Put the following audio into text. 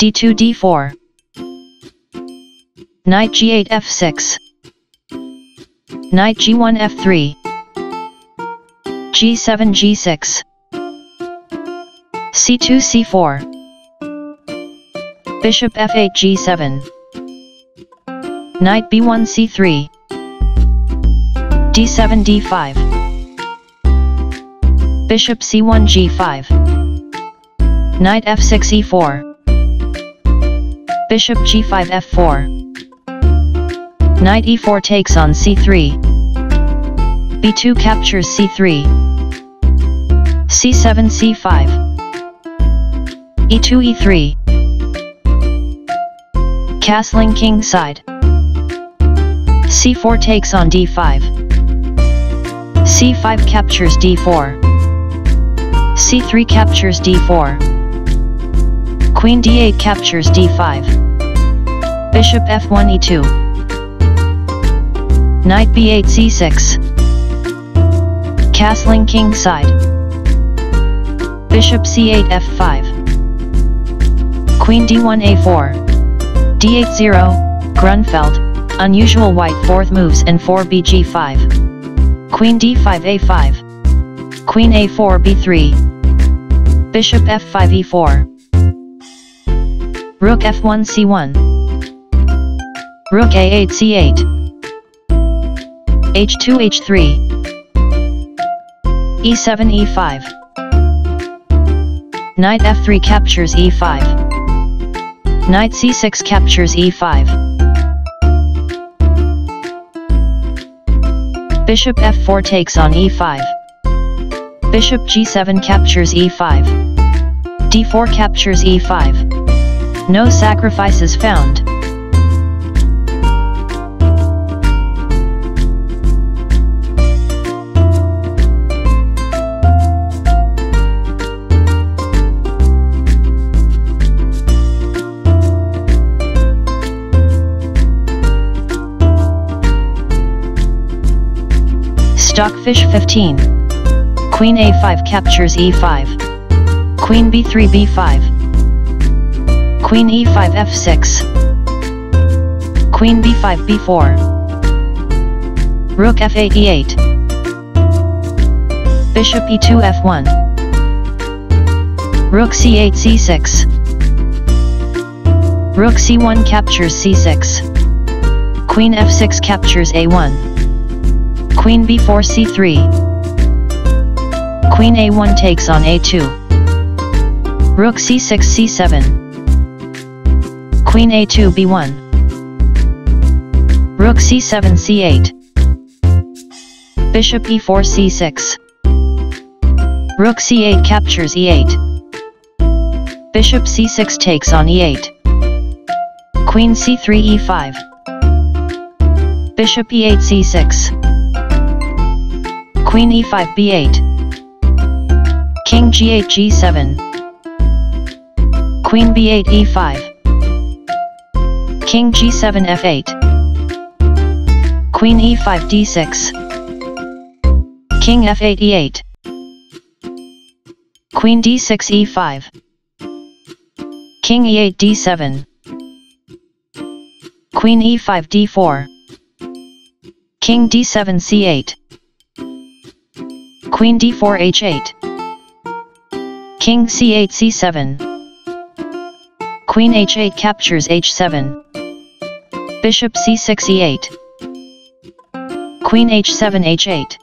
d2 d4 Knight g8 f6 Knight g1 f3 g7 g6 c2 c4 Bishop f8 g7 Knight b1 c3 d7 d5 Bishop c1 g5 Knight f6 e4 Bishop g5 f4 Knight e4 takes on c3 b2 captures c3 c7 c5 e2 e3 Castling king side c4 takes on d5 c5 captures d4 c3 captures d4 Queen d8 captures d5 Bishop f1 e2 Knight b8 c6 Castling king side Bishop c8 f5 Queen d1 a4 d8 0 Grunfeld. Unusual white fourth moves and 4 bg5 Queen d5 a5 Queen a4 b3 Bishop f5 e4 Rook f1 c1 Rook a8 c8 h2 h3 e7 e5 Knight f3 captures e5 Knight c6 captures e5 Bishop f4 takes on e5 Bishop g7 captures e5 d4 captures e5 No sacrifices found Stockfish 15. Queen a5 captures e5. Queen b3 b5. Queen e5 f6. Queen b5 b4. Rook f8 e8. Bishop e2 f1. Rook c8 c6. Rook c1 captures c6. Queen f6 captures a1. Queen b4 c3 Queen a1 takes on a2 Rook c6 c7 Queen a2 b1 Rook c7 c8 Bishop e4 c6 Rook c8 captures e8 Bishop c6 takes on e8 Queen c3 e5 Bishop e8 c6 Queen e5 b8 King g8 g7 Queen b8 e5 King g7 f8 Queen e5 d6 King f8 e8 Queen d6 e5 King e8 d7 Queen e5 d4 King d7 c8 Queen d4 h8 King c8 c7 Queen h8 captures h7 Bishop c6 e8 Queen h7 h8